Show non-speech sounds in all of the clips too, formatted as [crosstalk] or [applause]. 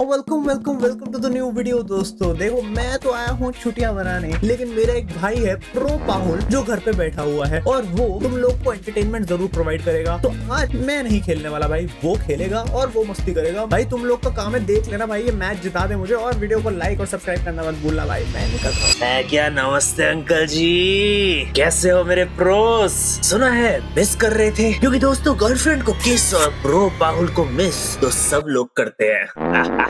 Welcome welcome welcome to the new video दोस्तों। देखो, मैं तो आया हूँ छुट्टियाँ मनाने, लेकिन मेरा एक भाई है प्रो पाहुल जो घर पे बैठा हुआ है, और वो तुम लोग को एंटरटेनमेंट ज़रूर प्रोवाइड करेगा। तो आज मैं नहीं खेलने वाला भाई, वो खेलेगा और वो मस्ती करेगा। भाई, तुम लोग का काम है, देख लेना भाई, ये मैच जिता दे मुझे, और वीडियो को लाइक और सब्सक्राइब करना मत भूलना भाई, मैं निकल मैं क्या? नमस्ते अंकल जी। कैसे हो मेरे प्रोस सुना है मिस कर रहे थे? क्योंकि दोस्तों गर्लफ्रेंड को किस और प्रो पाहुल को मिस तो सब लोग करते हैं। [laughs]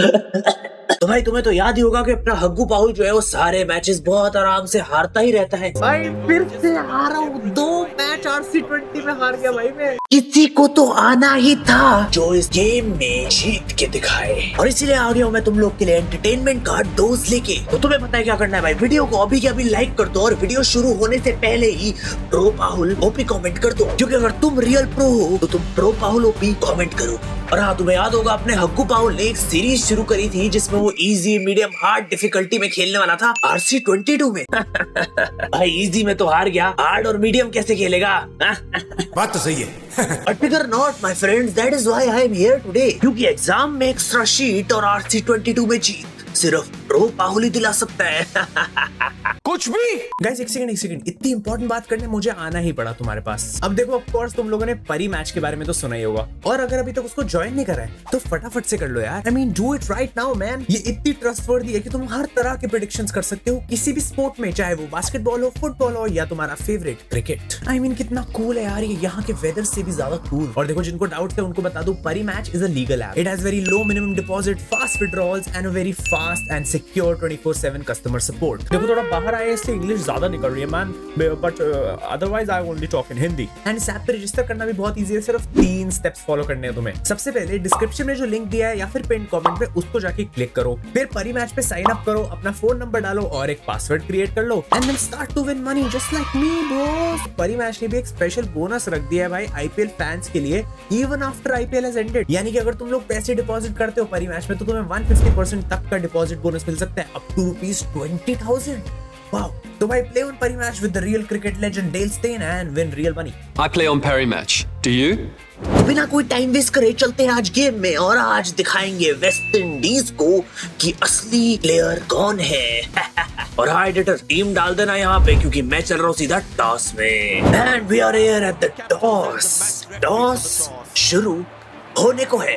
[laughs] तो भाई तुम्हें तो याद ही होगा कि अपना हग्गू पाहुल जो है वो सारे मैचेस बहुत आराम से हारता ही रहता है। भाई फिर से हारा हूँ। दो मैच आरसी ट्वेंटी में हार गया भाई मैं। किसी को तो आना ही था जो इस गेम में जीत के दिखाए। और इसीलिए आ गया हूँ मैं तुम लोग के लिए एंटरटेनमेंट का डोज लेके। तो तुम्हें पता है क्या करना है भाई? वीडियो को अभी के अभी लाइक कर दो और वीडियो शुरू होने से पहले ही प्रो पाहुल ओपी कमेंट कर दो। क्योंकि अगर तुम रियल प्रो हो तो तुम प्रो पाहुल ओपी कमेंट करो। और हाँ तुम्हें याद होगा अपने हग्गू पाहुल ने एक सीरीज़ शुरू करी थी जिसमें वो इजी मीडियम हार्ड डिफिकल्टी में खेलने वाला था आरसी ट्वेंटी टू में [laughs] भाई इजी में तो हार गया हार्ड और मीडियम कैसे खेलेगा [laughs] बात तो सही है [laughs] But figure not, my friends. That is why I am here today. क्योंकि एग्ज़ाम में एक्स्ट्रा शीट और आरसी ट्वेंटी टू में जीत सिर्फ़ रो पाहुली दिला सकता है कुछ भी। गाइस एक सेकंड एक सेकंड इतनी इंपॉर्टेंट बात करने मुझे आना ही पड़ा तुम्हारे पास। अब देखो ऑफ़ कोर्स तुम लोगों ने परी मैच के बारे में तो सुना ही होगा। और अगर अभी तक उसको ज्वाइन नहीं करा है तो फटाफट से कर लो यार। I mean do it right now man ये इतनी ट्रस्टवर्दी है कि तुम हर तरह के प्रिडिक्शंस कर सकते हो किसी भी स्पोर्ट में, चाहे वो बास्केटबॉल हो फुटबॉल हो, या तुम्हारा फेवरेट क्रिकेट आई मीन कितना कूल है यार ये यहाँ के वेदर से भी ज़्यादा कूल और देखो, जिनको डाउट है, उनको बता दो, Parimatch is a legal app it has very low minimum deposit fast withdrawals and very fast and secure 24/7 customer support देखो, थोड़ा बाहर आए इससे इंग्लिश ज़्यादा निकल रही है man but otherwise I only talk in Hindi and इस ऐप पे रजिस्टर करना भी बहुत इजी है, सिर्फ़ तीन स्टेप्स फॉलो करने हैं तुम्हें. सबसे पहले डिस्क्रिप्शन में जो लिंक दिया है या फिर पिन कमेंट में उसको जाके क्लिक करो. फिर परी मैच पे साइन अप करो, अपना फ़ोन नंबर डालो और एक पासवर्ड क्रिएट कर लो. And then start to win money just like me bro Parimatch ने भी एक स्पेशल बोनस रख दिया है भाई आईपीएल फैंस के लिए even after IPL has ended यानी कि अगर तुम लोग पैसे डिपॉजिट करते हो परी मैच में तो तुम्हें 150% तक का डिपॉजिट बोनस मिल सकता है up to rupees twenty thousand Wow. So I play on Pari Match with the real cricket legend Dale Steyn and win real money. I play on Perry Match. Do you? बिना कोई time waste करे चलते हैं आज game में और आज दिखाएँगे वेस्ट इंडीज को कि असली प्लेयर कौन है [laughs] और हाँ एडिटर टीम डाल देना यहाँ पे क्योंकि मैं चल रहा हूँ सीधा टॉस में and we are here at the toss toss शुरू होने को है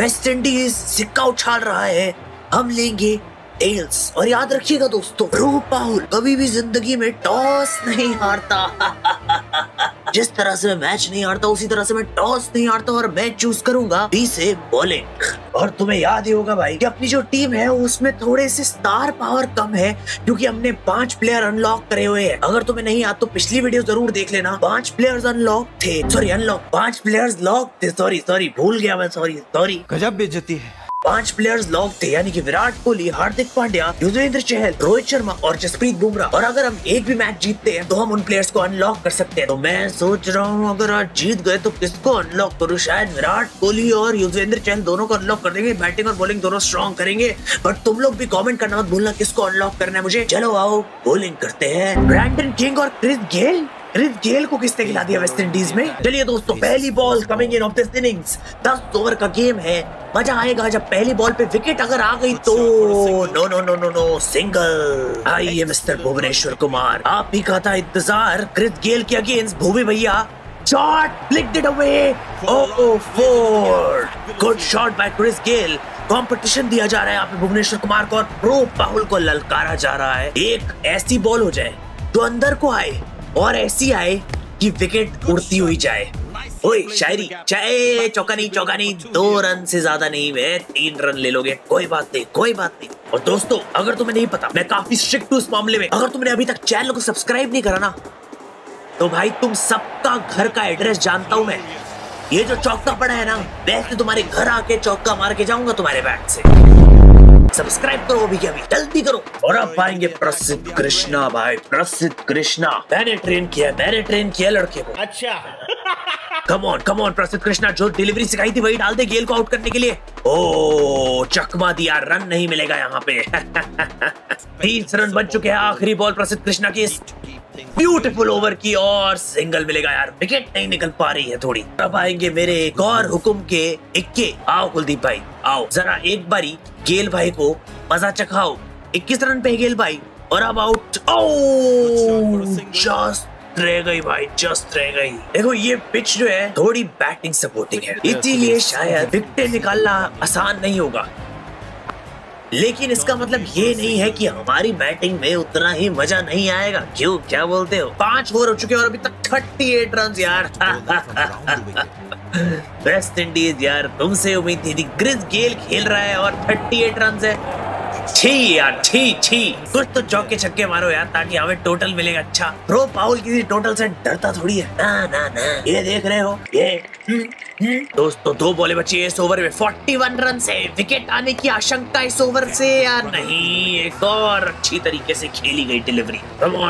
वेस्ट इंडीज सिक्का उछाल रहा है हम लेंगे टेल्स और याद रखिएगा दोस्तों रो पाहुल कभी भी ज़िंदगी में टॉस नहीं हारता। [laughs] जिस तरह से मैं मैच नहीं हारता, उसी तरह से मैं टॉस नहीं हारता और मैं चूज़ करूँगा बी से बॉलिंग और तुम्हें याद ही होगा भाई, कि अपनी जो टीम है, उसमें थोड़े से स्टार पावर कम है क्योंकि हमने पाँच प्लेयर अनलॉक करे हुए हैं। अगर तुम्हें नहीं याद तो पिछली वीडियो ज़रूर देख लेना। पाँच प्लेयर्स अनलॉक थे। सॉरी अनलॉक पाँच प्लेयर्स लॉक थे। सॉरी सॉरी भूल गया मैं सॉरी सॉरी गजब बेइज्जती है। पाँच प्लेयर्स लॉक थे, यानी कि विराट कोहली, हार्दिक पांड्या, युजवेंद्र चहल, रोहित शर्मा और जसप्रीत बुमराह। और अगर हम एक भी मैच जीतते हैं तो हम उन प्लेयर्स को अनलॉक कर सकते हैं। तो मैं सोच रहा हूँ, अगर आज जीत गए तो किसको अनलॉक करूँ? शायद विराट कोहली और युजवेंद्र चहल दोनों को अनलॉक कर देंगे। बैटिंग और बॉलिंग दोनों स्ट्रॉन्ग करेंगे। बट तुम लोग भी कॉमेंट करना मत भूलना किसको अनलॉक करना है मुझे। चलो आओ बॉलिंग करते हैं। ब्रैंडन किंग और क्रिस गेल क्रिस गेल को किसने खिला दिया वेस्ट इंडीज में? चलिए दोस्तों, पहली ball coming in of this innings दस ओवर का गेम है। मज़ा आएगा जब पहली बॉल पे विकेट अगर आ गई तो। No no no no no single आइए मिस्टर भुवनेश्वर कुमार। आप ही का था इंतज़ार। क्रिस गेल के अगेंस्ट भूवी भैया। Flicked it away oh four good shot by Chris Gayle competition दिया जा रहा है यहाँ पे भुवनेश्वर कुमार को और प्रो पाहुल को ललकारा जा रहा है। एक ऐसी बॉल हो जाए, जो अंदर को आए। और ऐसी आए कि विकेट उड़ती हुई जाए। ओए, शायरी, चाहे चौका नहीं चौका नहीं, दो रन से ज़्यादा नहीं वे तीन रन ले लोगे। कोई बात नहीं, कोई बात नहीं। और दोस्तों, अगर तुम्हें नहीं पता, मैं काफ़ी स्ट्रिक्ट हूँ इस मामले में। अगर तुमने अभी तक चैनल को सब्सक्राइब नहीं करा ना तो भाई तुम सबका घर का एड्रेस जानता हूँ मैं। ये जो चौका पड़ा है ना वैसे तुम्हारे घर आके चौका मार के जाऊँगा तुम्हारे बैट से। सब्सक्राइब करो अभी के अभी जल्दी करो। और अब पाएँगे प्रसिद्ध कृष्णा भाई प्रसिद्ध कृष्णा। मैंने ट्रेन किया मैंने ट्रेन किया लड़के को। अच्छा। कम ऑन कम ऑन प्रसिद्ध कृष्णा जो डिलीवरी सिखाई थी वही डाल दे गेल को आउट करने के लिए। ओ चकमा दिया रन नहीं मिलेगा यहाँ पे। [laughs] तीस रन बन चुके हैं आखिरी बॉल प्रसिद्ध कृष्णा की। ब्यूटीफुल ओवर की और सिंगल मिलेगा यार विकेट नहीं निकल पा रही है थोड़ी अब आएँगे मेरे एक और हुक्म के इक्के आओ कुलदीप भाई आओ जरा एक बारी गेल भाई को मज़ा चखाओ इक्कीस रन पे गेल भाई और अब आउट जस्ट रह गई भाई जस्ट रह गई देखो ये पिच जो है थोड़ी बैटिंग सपोर्टिंग है इसीलिए शायद विकेट निकालना आसान नहीं होगा लेकिन इसका मतलब ये नहीं है कि हमारी बैटिंग में उतना ही मज़ा नहीं आएगा। क्यों? क्या बोलते हो? पाँच ओवर हो चुके हैं और अभी तक थर्टी एट रन यार वेस्ट इंडीज यार तुमसे उम्मीद थी, ग्रिस गेल खेल रहा है और थर्टी एट रन है। छी यार छी छी। कुछ तो चौके छक्के मारो यार ताकि हमें टोटल मिलेगा। अच्छा प्रो पाउल किसी टोटल से डरता थोड़ी है। ना ना ना। ये देख रहे हो ये। हम्म, हम्म। दोस्तों दो बॉले बची इस ओवर में। 41 रन से विकेट आने की आशंका इस ओवर से या नहीं? एक और अच्छी तरीके से खेली गई डिलीवरी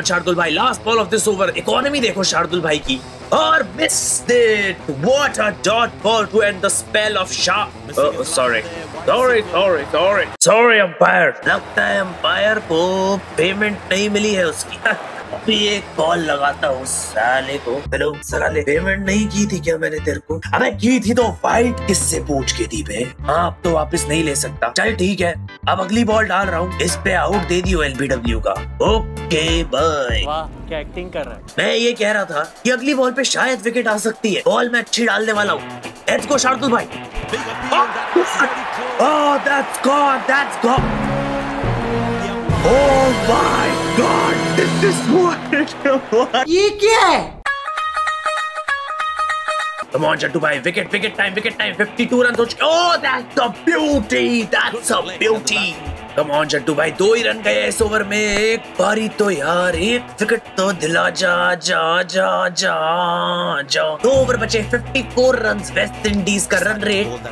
शार्दुल भाई last ball of this over economy देखो शार्दुल भाई की। और missed it what a dot ball to end the spell of shark sorry sorry sorry sorry sorry umpire लगता है अंपायर को पेमेंट नहीं मिली है उसकी। अभी एक कॉल लगाता हूँ साले को। हेलो साले पेमेंट नहीं की थी क्या मैंने तेरे को? अबे की थी तो वाइट किससे पूछ के दी बे? हाँ अब तो वापस नहीं ले सकता। चल ठीक है अब अगली बॉल डाल रहा हूँ। इस पे आउट दे दियो एलबीडब्ल्यू का। ओके बाय क्या एक्टिंग कर रहा है? मैं ये कह रहा था कि अगली बॉल पे शायद विकेट आ सकती है। बॉल मैं अच्छी डालने वाला हूँ। लेट्स गो शार्दुल भाई. Oh, that's gone. That's gone. Oh my God! ये क्या है Come on, Chantu bhai. Wicket, wicket time, wicket time. 52 runs. Oh, that's a beauty. That's a beauty. Come on, चट्टू भाई दो ही रन गए इस ओवर में एक बारी तो यार एक विकेट तो दिला जा जा जा जा जा दो ओवर बचे 54 रन वेस्ट इंडीज का रन रेट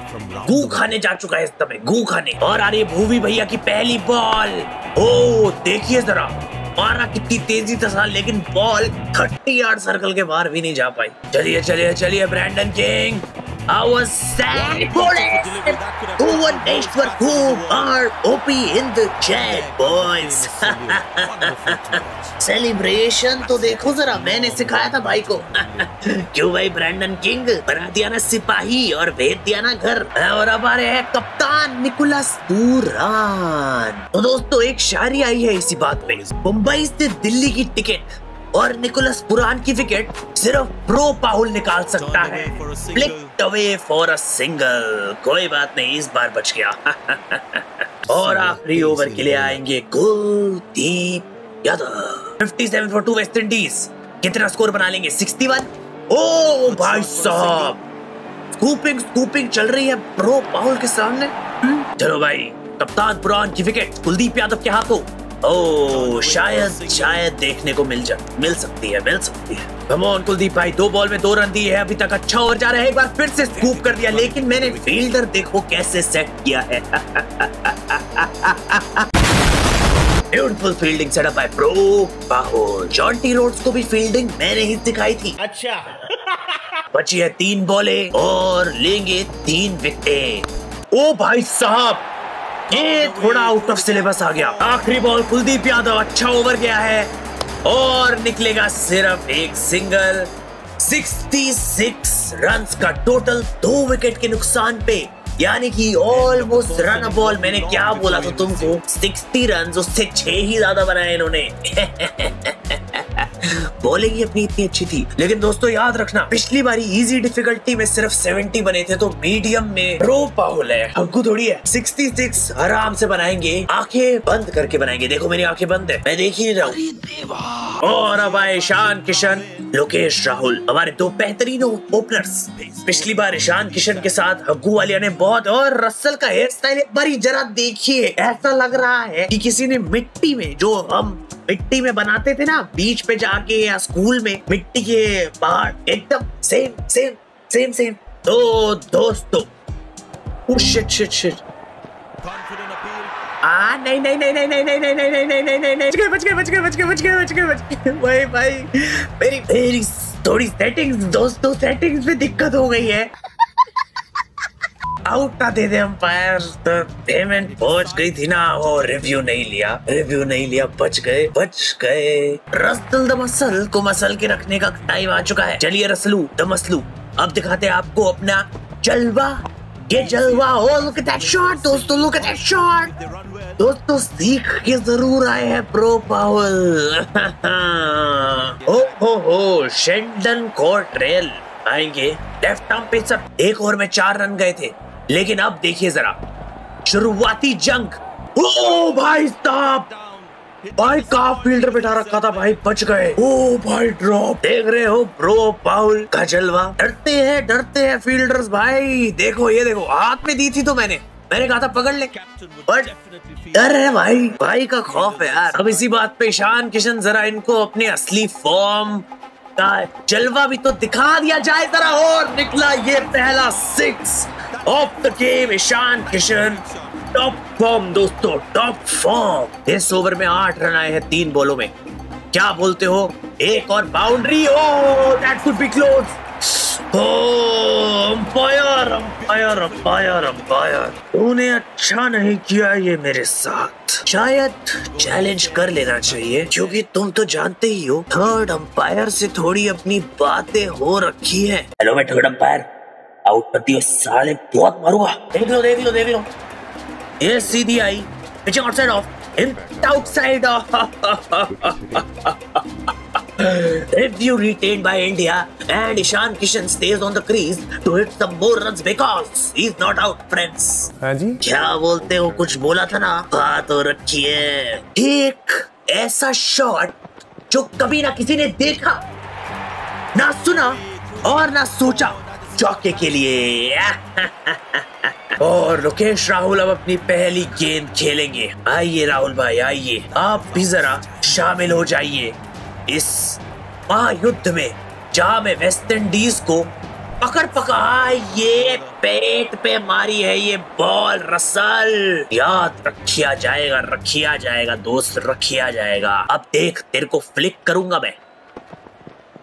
गू खाने जा चुका है इस समय गू खाने और आ रही है भूवी भैया की पहली बॉल ओ देखिए जरा मारा कितनी तेज़ी था था लेकिन बॉल 30 यार्ड सर्कल के बाहर भी नहीं जा पाई। चलिए चलिए चलिए Brandon King Our sad bullet! Bhuvaneshwar Kumar OP in the chat, boys! Celebration तो [laughs] देखो जरा मैंने सिखाया था भाई को। [laughs] क्यों भाई ब्रैंडन किंग बना दिया ना सिपाही और भेज दिया ना घर और अब आ रहे हैं कप्तान निकोलस पुरान तो दोस्तों एक शायरी आई है इसी बात पे मुंबई से दिल्ली की टिकट और निकोलस पुरान की विकेट सिर्फ़ प्रो पाहुल निकाल सकता है। Flicked away for a single कोई बात नहीं इस बार बच गया। [laughs] और आखिरी ओवर के लिए आएँगे Kuldeep Yadav. 57 for two West Indies कितना स्कोर बना लेंगे? 61 ओ भाई साहब। स्कूपिंग स्कूपिंग चल रही है प्रो पाहुल के सामने। हम्म, चलो भाई कप्तान पुरान की विकेट। कुलदीप यादव के हाथों। ओ शायद शायद देखने को मिल जा मिल सकती है मिल सकती है। कम ऑन कुलदीप भाई दो बॉल में दो रन दिए हैं अभी तक अच्छा ओवर जा रहा है एक बार फिर से स्कूप कर दिया लेकिन मैंने फील्डर देखो कैसे सेट किया है। Beautiful fielding setup by pro Bahul Jonty Rhodes को भी फील्डिंग मैंने ही सिखाई थी। अच्छा। बची है तीन बॉले और लेंगे तीन विकेट। ओ भाई साहब ये थोड़ा आउट ऑफ़ सिलेबस आ गया। आखिरी बॉल कुलदीप यादव अच्छा ओवर गया है। और निकलेगा सिर्फ़ एक सिंगल 66 रन्स का टोटल दो विकेट के नुकसान पे। यानी कि ऑलमोस्ट रन बॉल मैंने क्या बोला था तुमको? 60 रन उससे छह ही ज़्यादा बनाए इन्होंने। [laughs] बॉलिंग ही अपनी इतनी अच्छी थी। लेकिन दोस्तों याद रखना पिछली बारी इजी डिफिकल्टी में सिर्फ़ 70 बने थे तो मीडियम में रो पाहुल है। हमको थोड़ी है। 66 आराम से बनाएँगे। आँखें बंद करके बनाएँगे। देखो मेरी आँखें बंद है। मैं देख ही नहीं रहा हूँ। और अब आए ईशान किशन लोकेश राहुल। हमारे दो बेहतरीन ओपनर्स पिछली बार ईशान किशन के साथ हग्गू वालिया ने बहुत और रसल का हेयर स्टाइल एक बार जरा देखिए। ऐसा लग रहा है कि किसी ने मिट्टी में जो हम मिट्टी में बनाते थे ना बीच पे जाके या स्कूल में मिट्टी के पहाड़ एकदम सेम सेम सेम सेम तो दोस्तों शिट शिट शिट आ नहीं नहीं नहीं नहीं नहीं नहीं नहीं नहीं नहीं नहीं नहीं नहीं बच गए बच गए बच गए बच गए बच गए बच गए भाई भाई मेरी मेरी थोड़ी सेटिंग्स दोस्तों सेटिंग्स में दिक्कत हो गई है आउट ना दे दे अंपायर तो पेमेंट पहुँच गई थी ना, वो रिव्यू नहीं लिया। रिव्यू नहीं लिया, बच गए बच गए। रसल द मसल को मसल के रखने का टाइम आ चुका है। चलिए रसलू, द मसलू। अब दिखाते हैं आपको अपना जलवा। ये जलवा ओ लुक एट दैट शॉट दोस्तों लुक एट दैट शॉट दोस्तों, सीख के ज़रूर आए हैं प्रो पावल ओ हो हो शेंडन कोर्ट रेल आएँगे। लेफ़्ट आर्म पे सब। एक ओवर में चार रन गए थे। लेकिन अब देखिए जरा, शुरुआती जंग। ओ भाई साहब! भाई का फील्डर बैठा रखा था, भाई, बच गए। ओ भाई ड्रॉप देख रहे हो ब्रो पाउल का जलवा डरते हैं डरते हैं फील्डर्स भाई। देखो, ये देखो, हाथ में दी थी तो मैंने। मैंने कहा था, पकड़ ले। बट डर है, भाई। भाई का खौफ है, यार। अब इसी बात पे ईशान किशन जरा इनको अपने असली फॉर्म का जलवा भी तो दिखा दिया। जाए जरा और निकला ये पहला six of the game Ishan Kishan top form दोस्तों टॉप फॉर्म इस ओवर में आठ रन आए हैं तीन बॉलों में। क्या बोलते हो? एक और boundary oh that could be close umpire umpire umpire umpire तूने अच्छा नहीं किया ये मेरे साथ। शायद चैलेंज कर लेना चाहिए, क्योंकि तुम तो जानते ही हो थर्ड अंपायर से थोड़ी अपनी बातें हो रखी है। हेलो मैं थर्ड अंपायर आउट कर दियो साले बहुत मारूँगा देख लो देख लो देख लो। ये सीधी आई। Pitching outside off in outside off Review retained by India and Ishan Kishan stays on the crease to hit some more runs because he's not out, friends. हाँ जी। क्या बोलते हो? कुछ बोला था ना? बात हो रखी है। एक ऐसा शॉट जो कभी ना किसी ने देखा ना सुना और ना सोचा। चौके के लिए। [laughs] और लोकेश, राहुल अब अपनी पहली गेंद खेलेंगे। आइए राहुल भाई, आइए। आप भी जरा शामिल हो जाइए इस महायुद्ध में, जहाँ में वेस्ट इंडीज को पकड़ पका ये पेट पे मारी है, ये बॉल, रसल। याद रखिया जाएगा रखिया जाएगा, दोस्त, रखिया जाएगा। अब देख, तेरे को फ्लिक करूँगा मैं।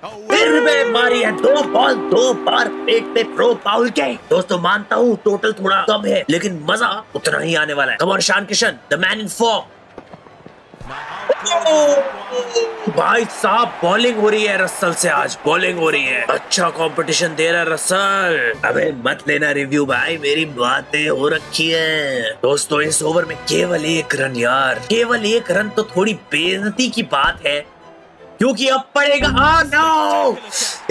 फिर में मारी है दो बॉल, दो बार पेट पे प्रो पाउल के। दोस्तों, मानता हूँ टोटल थोड़ा कम है, लेकिन मज़ा उतना ही आने वाला है। कमर शान Kishan the man in form भाई साहब बॉलिंग हो रही है रसल से आज। बॉलिंग हो रही है। अच्छा कंपटीशन दे रहा रसल अबे मत लेना रिव्यू भाई, मेरी बातें हो रखी है। दोस्तों, इस ओवर में केवल एक रन यार। केवल एक रन तो थोड़ी बेइज्जती की बात है। क्योंकि अब पड़ेगा आ नो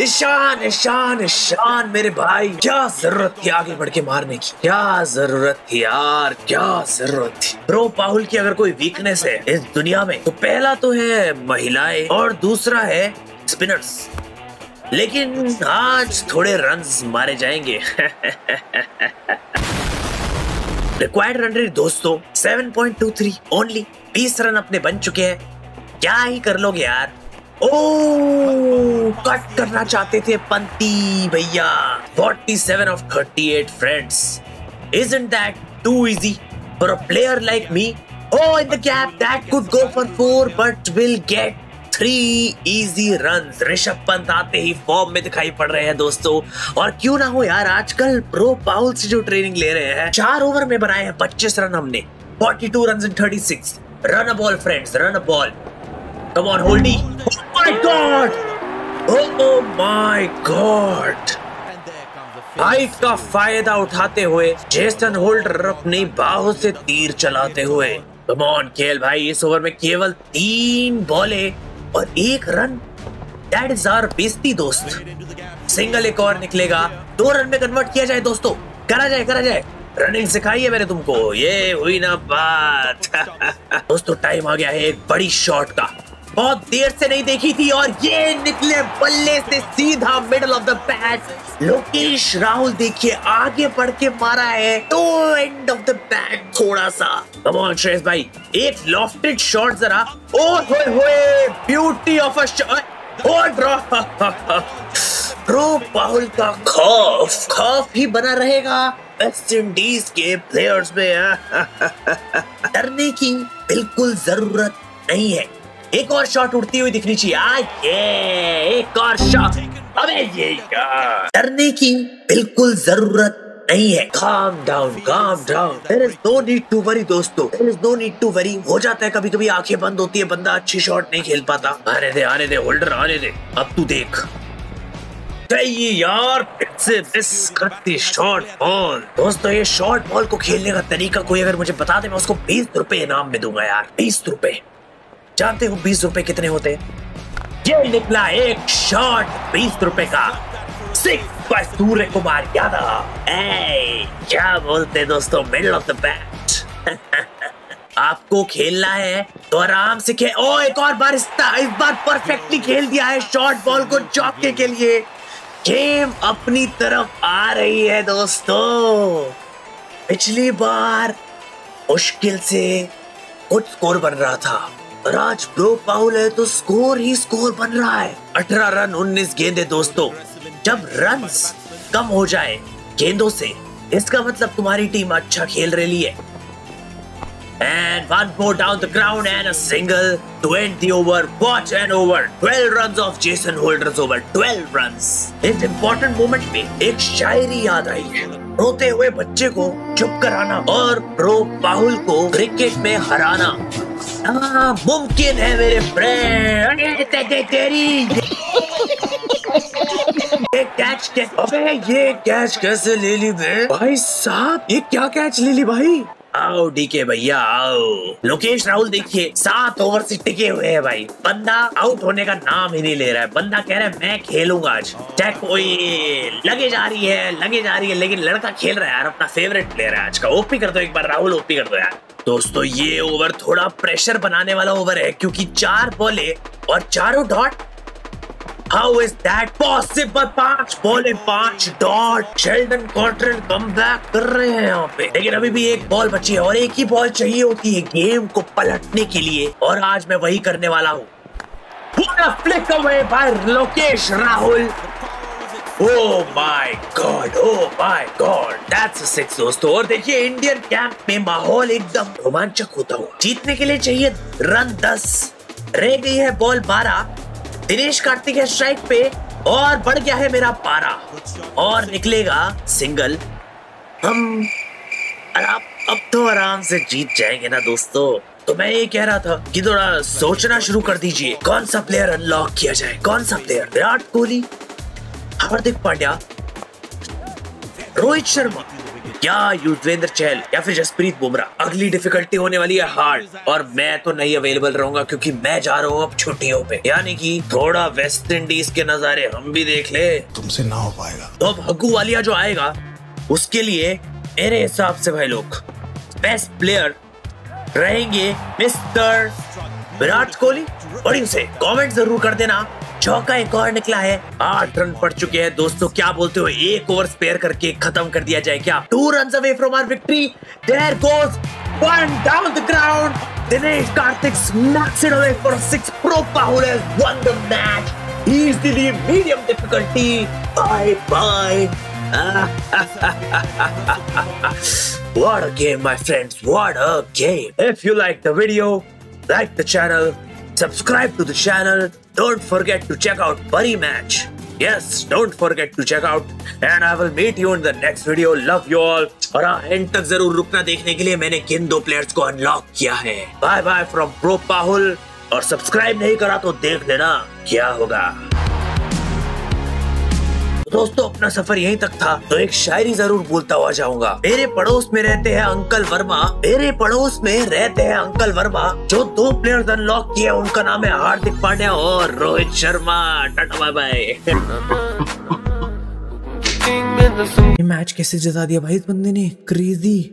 ईशान ईशान ईशान, मेरे भाई। क्या ज़रूरत थी आगे बढ़ के मारने की? क्या ज़रूरत थी यार? क्या ज़रूरत थी? प्रो पाहुल की अगर कोई वीकनेस है इस दुनिया में तो पहला तो है महिलाएँ और दूसरा है स्पिनर्स लेकिन आज थोड़े रन मारे जाएँगे। रिक्वायर्ड रन रेट दोस्तों 7.23 ओनली 20 रन अपने बन चुके हैं। क्या ही कर लोगे यार? ओ कट करना चाहते थे पंती भैया। 47 of 38 friends. Isn't that too easy? For a player like me oh in the gap, that could go for four, but will get three easy run Rishabh Pant आते ही फॉर्म में दिखाई पड़ रहे हैं दोस्तों। और क्यों ना हो यार, आजकल प्रो पाउल से जो ट्रेनिंग ले रहे हैं, चार ओवर में बनाए हैं, पच्चीस रन हमने। 42 run in 36 run a ball friends run a ball Come on, Holdy. Oh my God! Oh my God! Height का फ़ायदा उठाते हुए जेसन होल्डर अपनी बाहों से तीर चलाते हुए। कम ऑन खेल भाई इस ओवर में केवल तीन बॉले और एक रन। दैट इज़ आर बेस्ती दोस्त। सिंगल एक और निकलेगा। दो रन में कन्वर्ट किया जाए दोस्तों। करा जाए करा जाए। रनिंग सिखाई है मैंने तुमको। ये हुई ना बात। [laughs] दोस्तों टाइम आ गया है एक बड़ी शॉट का। बहुत देर से नहीं देखी थी और ये निकले बल्ले से सीधा middle of the bat Lokesh, Rahul, देखिए, आगे बढ़ के मारा है। तो एंड ऑफ़ द बैट थोड़ा सा कम ऑन श्रेयस भाई, एक लॉफ्टेड शॉट जरा। ओ, होए होए ब्यूटी ऑफ़ अ शॉट ओ, ड्रॉ [laughs] प्रो पाहुल का खौफ खौफ ही बना रहेगा। वेस्ट इंडीज के प्लेयर्स में [laughs] डरने की बिल्कुल ज़रूरत नहीं है। एक और शॉट उड़ती हुई दिखनी चाहिए। आज ये, एक और शॉट अबे, ये डरने की बिल्कुल ज़रूरत नहीं है। Calm down calm down there is no need to worry दोस्तों। There is no need to worry हो जाता है कभी कभी आँखें बंद होती है, बंदा अच्छी शॉट नहीं खेल पाता। आने दे आने दे होल्डर आने दे। अब तू देख। यार करती शॉर्ट बॉल दोस्तों, ये शॉर्ट बॉल को खेलने का तरीका कोई अगर मुझे बता दे, मैं उसको बीस रुपए इनाम में दूँगा यार। बीस रुपए। जानते हो बीस रुपए कितने होते ये निकला एक शॉट बीस रुपए का। Six by Surya Kumar Yadav. ए क्या बोलते दोस्तों? मिडल ऑफ़ द बैट आपको खेलना है तो आराम से खेल। ओ, एक और बार इस बार परफेक्टली खेल दिया है शॉर्ट बॉल को चौके के लिए। गेम अपनी तरफ़ आ रही है दोस्तों। पिछली बार मुश्किल से कुछ स्कोर बन रहा था। और आज ब्रो पाउल है तो स्कोर ही स्कोर बन रहा है 18 रन 19 गेंदे दोस्तों जब रन कम हो जाए गेंदों से, इसका मतलब तुम्हारी टीम अच्छा खेल रही है And one more down the ground and a single to end the over. Watch an over. 12 runs of Jason Holder's over. 12 runs. इस important moment में एक शायरी याद आई है रोते हुए बच्चे को चुप कराना और प्रो बाहुल को क्रिकेट में हराना हाँ, मुमकिन है मेरे फ्रेंड [laughs] ये कैच कैच अबे ये कैच कैसे ले ली बे? भाई साहब ये क्या कैच ले ली भाई? आओ डीके भैया, आओ। लोकेश, राहुल, देखिए, सात ओवर से टिके हुए हैं भाई। बंदा आउट होने का नाम ही नहीं ले रहा है। बंदा कह रहा है, मैं खेलूँगा आज। चाहे कोई लगे जा रही है, लगे जा रही है, लेकिन लड़का खेल रहा है यार, अपना फेवरेट प्लेयर है आज का। ओपी कर दो एक बार, राहुल ओपी कर दो यार। दोस्तों, ये ओवर थोड़ा प्रेशर बनाने वाला ओवर है, क्योंकि चार बॉले और चारों dot how is that possible पाँच बॉले पाँच डॉट शेल्डन कॉन्ट्रेल कम कर रहे हैं यहाँ पे। लेकिन अभी भी एक बॉल बची है और एक ही बॉल चाहिए होती है गेम को पलटने के लिए। और आज मैं वही करने वाला हूँ। पूरा flick away by Lokesh Rahul Oh my God! Oh my God! That's a six, दोस्तों। और देखिए इंडियन कैंप में माहौल एकदम रोमांचक होता हुआ। जीतने के लिए चाहिए रन दस। रह गई है बॉल बारह। दिनेश कार्तिक है स्ट्राइक पे, और बढ़ गया है मेरा पारा। और निकलेगा सिंगल हम अब अब तो आराम से जीत जाएँगे ना दोस्तों। तो मैं ये कह रहा था कि थोड़ा सोचना शुरू कर दीजिए, कौन सा प्लेयर अनलॉक किया जाए? कौन सा प्लेयर विराट कोहली, हार्दिक पांड्या, रोहित शर्मा। या युजवेंद्र चहल या फिर जसप्रीत बुमराह। अगली डिफिकल्टी होने वाली है हार्ड। और मैं तो नहीं अवेलेबल रहूँगा क्योंकि मैं जा रहा हूँ अब छुट्टियों पे। यानी कि थोड़ा वेस्ट इंडीज के नजारे हम भी देख ले। तुमसे ना हो पाएगा। तो अब हग्गू वालिया जो आएगा उसके लिए मेरे हिसाब से भाई लोग बेस्ट प्लेयर रहेंगे मिस्टर विराट कोहली। और इनसे कमेंट ज़रूर कर देना। चौका एक और निकला है। आठ रन पड़ चुके हैं दोस्तों, क्या बोलते हो? एक ओवर स्पेयर करके खत्म कर दिया जाए क्या? Two run away from our victory there goes one down the ground Dinesh Karthik medium difficulty bye bye What a game, my friends. What a game. If you like the video, like the channel, subscribe to the channel don't forget to check out Buddy Match yes don't forget to check out and I will meet you in the next video love you all और हाँ and तक ज़रूर रुकना देखने के लिए मैंने किन दो प्लेयर्स को अनलॉक किया है bye bye from pro Pahul और सब्सक्राइब नहीं करा तो देख लेना क्या होगा दोस्तों अपना सफ़र यहीं तक था तो एक शायरी ज़रूर बोलता हुआ जाऊँगा। मेरे पड़ोस में रहते हैं अंकल वर्मा। मेरे पड़ोस में रहते हैं अंकल वर्मा जो दो प्लेयर्स अनलॉक किए उनका नाम है हार्दिक पांड्या और Rohit Sharma. Tata bye bye [laughs] ये मैच कैसे जिता दिया भाई इस बंदे ने? क्रेजी